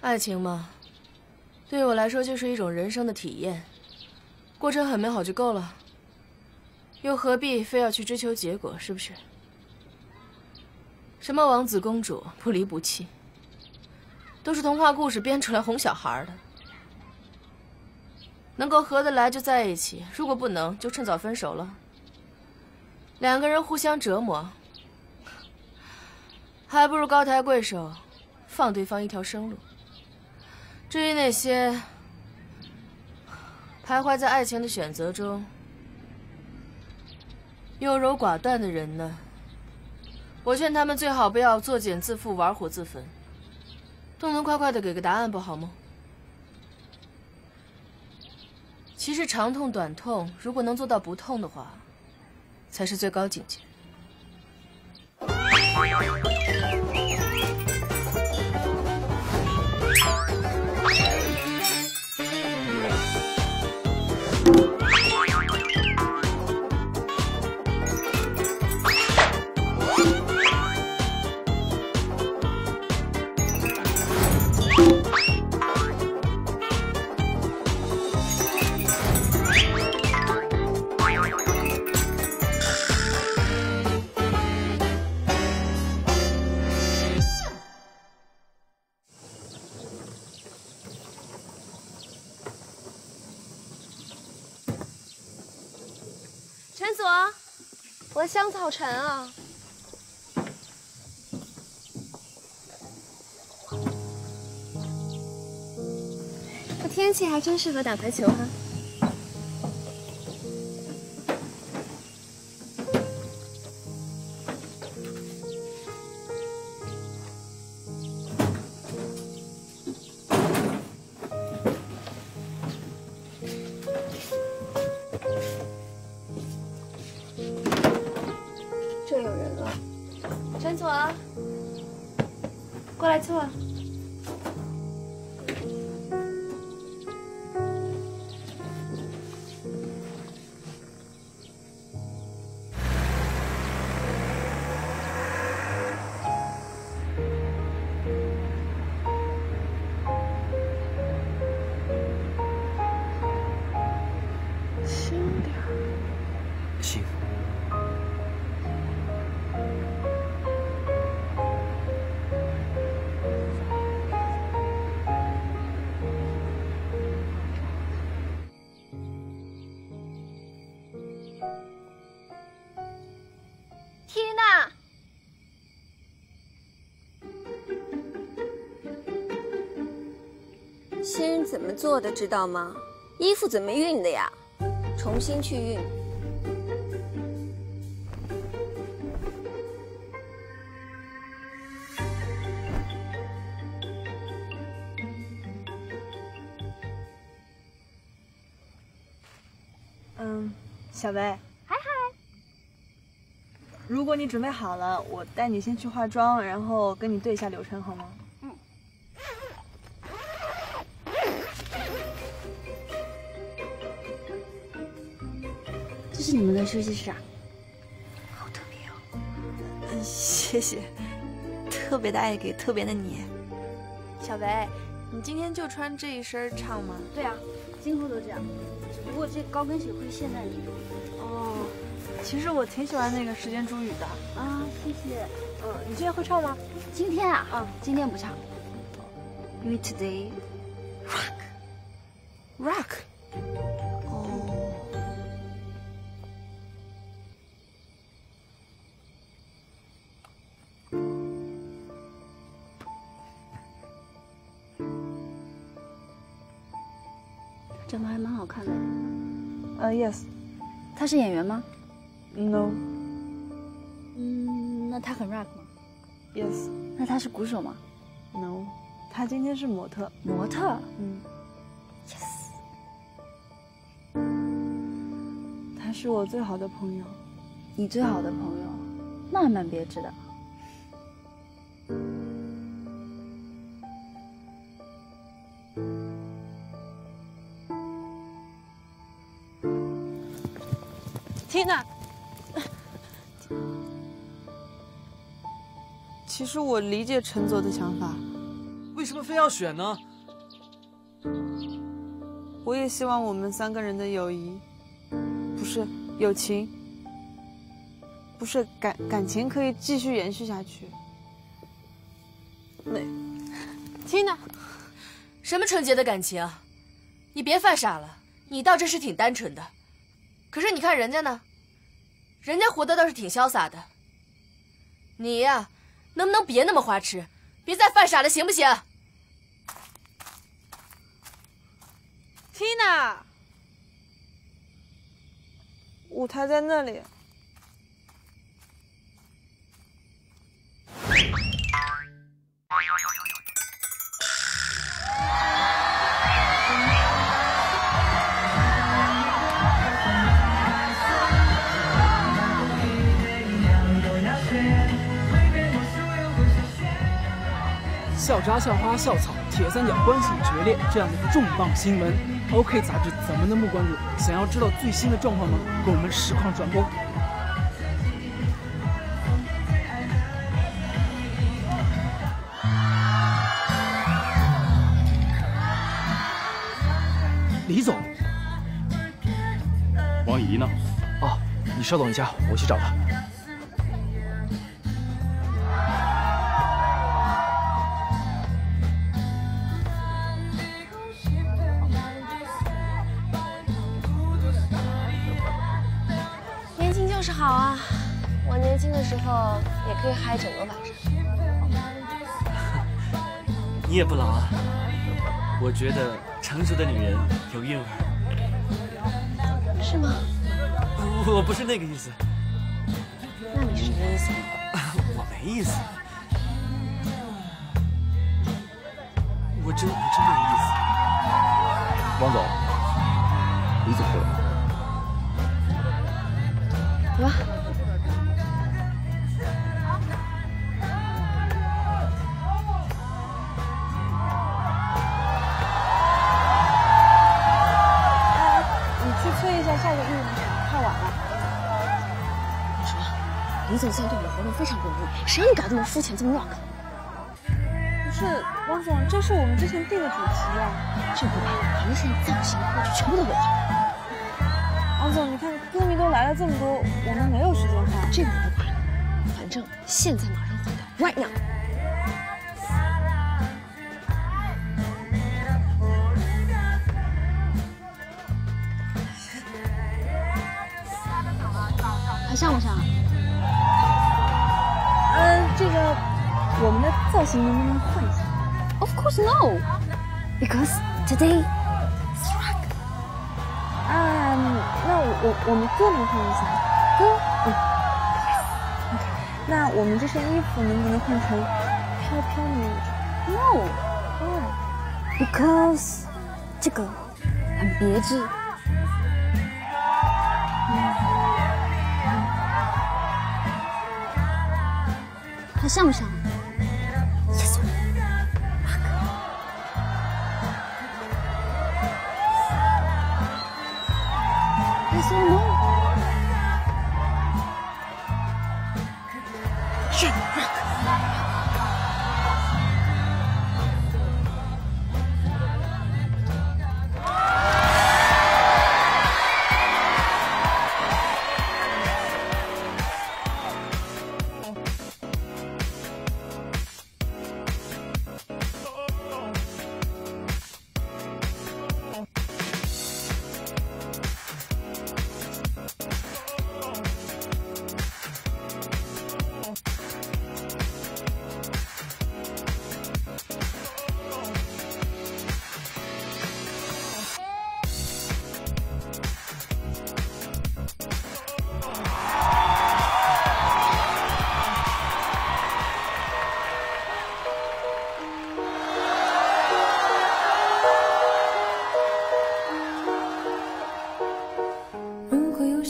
爱情嘛，对于我来说就是一种人生的体验，过程很美好就够了，又何必非要去追求结果？是不是？什么王子公主不离不弃，都是童话故事编出来哄小孩的。能够合得来就在一起，如果不能，就趁早分手了。两个人互相折磨，还不如高抬贵手，放对方一条生路。至于那些徘徊在爱情的选择中、优柔寡断的人呢？我劝他们最好不要作茧自缚、玩火自焚，痛痛快快的给个答案不好吗？其实长痛短痛，如果能做到不痛的话。才是最高境界。好沉啊，这天气还真适合打排球哈。过来坐。怎么做的知道吗？衣服怎么熨的呀？重新去熨。嗯，小薇。嗨嗨。如果你准备好了，我带你先去化妆，然后跟你对一下流程，好吗？是你们的休息室啊，好特别哦。嗯，谢谢。特别的爱给特别的你。小维，你今天就穿这一身唱吗？对啊，今后都这样。只不过这高跟鞋会现在你。哦，其实我挺喜欢那个时间煮雨的。啊，谢谢。嗯，你今天会唱吗？今天啊？嗯，今天不唱，因为 today rock rock。，yes。他是演员吗？No。嗯，那他很 rock 吗？Yes。那他是鼓手吗？No。他今天是模特。模特？嗯。Yes。他是我最好的朋友。你最好的朋友？那还蛮别致的。其实我理解陈泽的想法。为什么非要选呢？我也希望我们三个人的友谊，不是友情，不是感感情，可以继续延续下去。那，Tina，什么纯洁的感情？你别犯傻了。你倒真是挺单纯的，可是你看人家呢，人家活得倒是挺潇洒的。你呀，能不能别那么花痴，别再犯傻了，行不行？Tina，舞台在那里。校渣、校花、校草、铁三角关系决裂这样的重磅新闻，OK 杂志怎么能不关注？想要知道最新的状况吗？跟我们实况转播。李总，王姨呢？哦，你稍等一下，我去找她。你也不老啊，我觉得成熟的女人有韵味。是吗？我不是那个意思。那你是什么意思？我没意思。我真我真没意思。王总，李总过来。走吧。李总现在对我们活动非常过意，谁让你搞这么肤浅，这么 rock？不是，王总，这是我们之前定的主题啊。这不办，反正现在造型、歌曲全部都我。汪总，你看歌迷都来了这么多，我们没有时间看。这个我不管了，反正现在马上换掉，right now。还像不像？这个我们的造型能不能换一下？Of course no, because today is rock. 啊，那我我们歌能换一下？歌，嗯，OK。那我们这身衣服能不能换成飘飘的那种？No, because 这个很别致。像不像？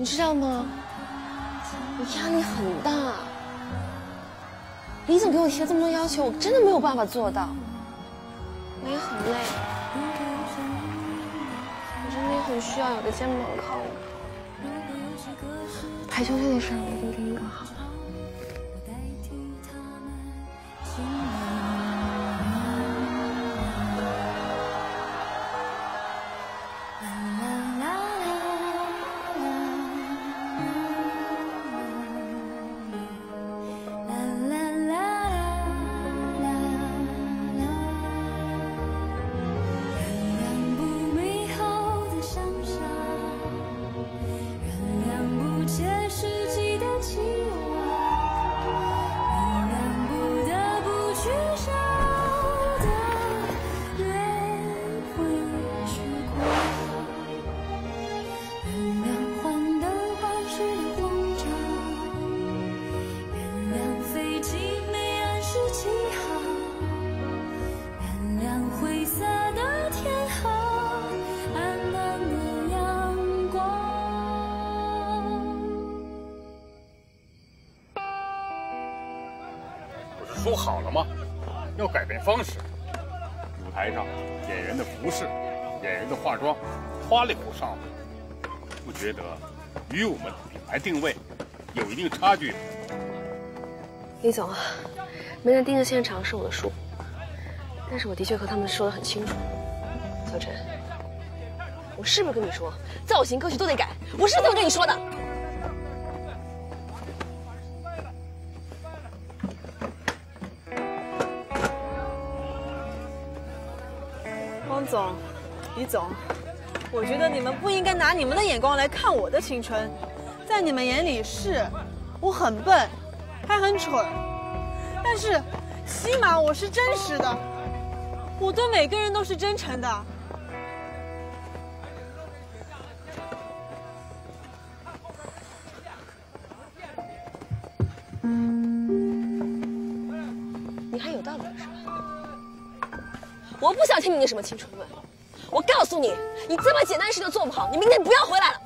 你知道吗？我压力很大。李总给我提了这么多要求，我真的没有办法做到。我也很累，我真的也很需要有个肩膀靠我。排球队的事儿我一定跟都好了吗？要改变方式。舞台上演员的服饰、演员的化妆，花里胡哨的，不觉得与我们品牌定位有一定差距？李总啊，没人盯着现场是我的疏忽，但是我的确和他们说的很清楚。小陈，我是不是跟你说造型歌曲都得改？我是这么跟你说的。总，李总，我觉得你们不应该拿你们的眼光来看我的青春，在你们眼里是，我很笨，还很蠢，但是起码我是真实的，我对每个人都是真诚的。我不想听你那什么青春论。我告诉你，你这么简单的事都做不好，你明天不要回来了。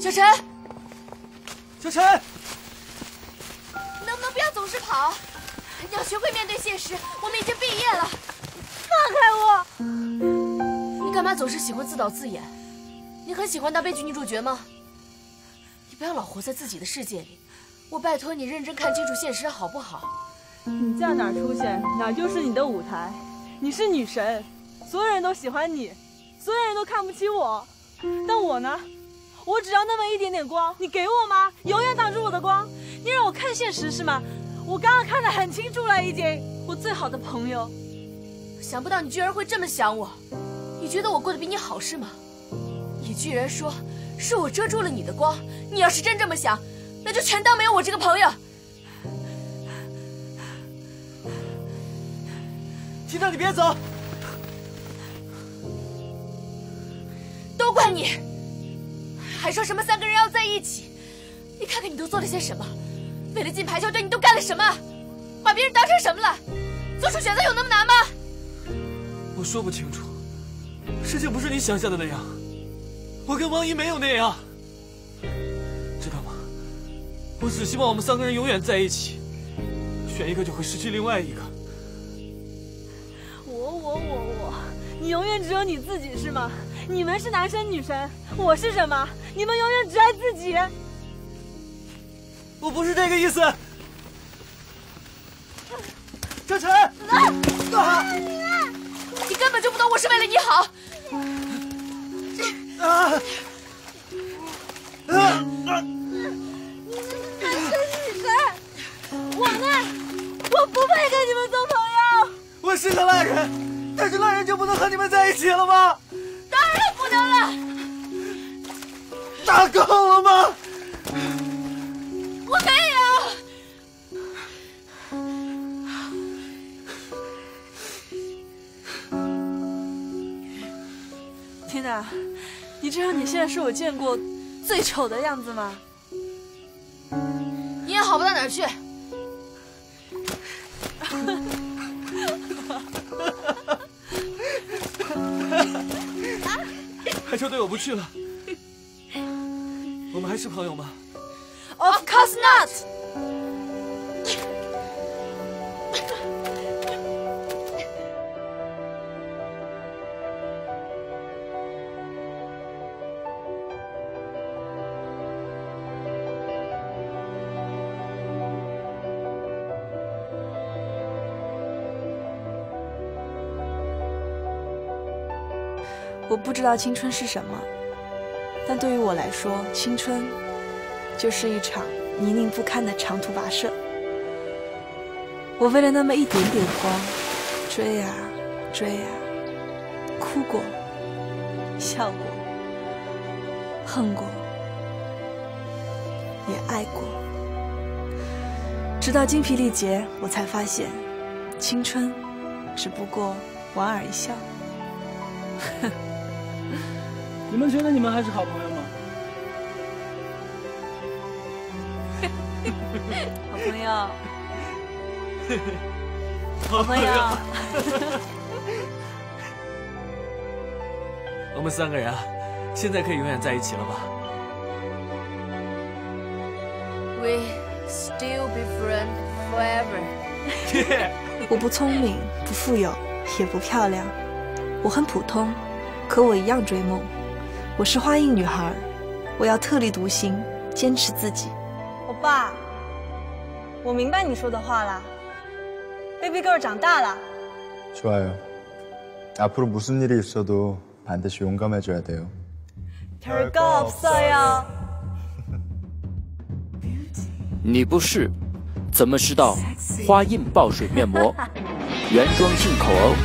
小陈，小陈，你能不能不要总是跑？你要学会面对现实。我们已经毕业了，放开我！你干嘛总是喜欢自导自演？你很喜欢当悲剧女主角吗？你不要老活在自己的世界里。我拜托你认真看清楚现实，好不好？你在哪出现，哪就是你的舞台。你是女神，所有人都喜欢你，所有人都看不起我。但我呢？我只要那么一点点光，你给我吗？永远挡住我的光。你让我看现实是吗？我刚刚看得很清楚了，已经。我最好的朋友，想不到你居然会这么想我。你觉得我过得比你好是吗？你居然说是我遮住了你的光。你要是真这么想，那就全当没有我这个朋友。缇娜，你别走！都怪你，还说什么三个人要在一起？你看看你都做了些什么？为了进排球队，你都干了什么？把别人当成什么了？做出选择有那么难吗？我说不清楚，事情不是你想象的那样。我跟王姨没有那样，知道吗？我只希望我们三个人永远在一起，选一个就会失去另外一个。我我我我，你永远只有你自己是吗？你们是男神女神，我是什么？你们永远只爱自己。我不是这个意思。小陈，啊！你根本就不懂我是为了你好。啊！啊！男神女神，我呢？我不配跟你们做朋友。我是个烂人，但是那人就不能和你们在一起了吗？当然不能了。打够了吗？我没有。天哪，你知道你现在是我见过最丑的样子吗？你也好不到哪去。哈哈哈哈哈！开车队我不去了。我们还是朋友吗？Of course not。不知道青春是什么，但对于我来说，青春就是一场泥泞不堪的长途跋涉。我为了那么一点点光，追呀追呀，哭过，笑过，恨过，也爱过，直到精疲力竭，我才发现，青春只不过莞尔一笑。哼。你们觉得你们还是好朋友吗？好朋友，好朋友。我们三个人啊，现在可以永远在一起了吧？We still be friends forever。我不聪明，不富有，也不漂亮，我很普通，可我一样追梦。我是花印女孩，我要特立独行，坚持自己。欧巴，我明白你说的话了。Baby girl 长大了。좋아요앞으로무슨일이있어도반드시용감해줘야돼요별거없어요你不是，怎么知道花印爆水面膜原装进口哦？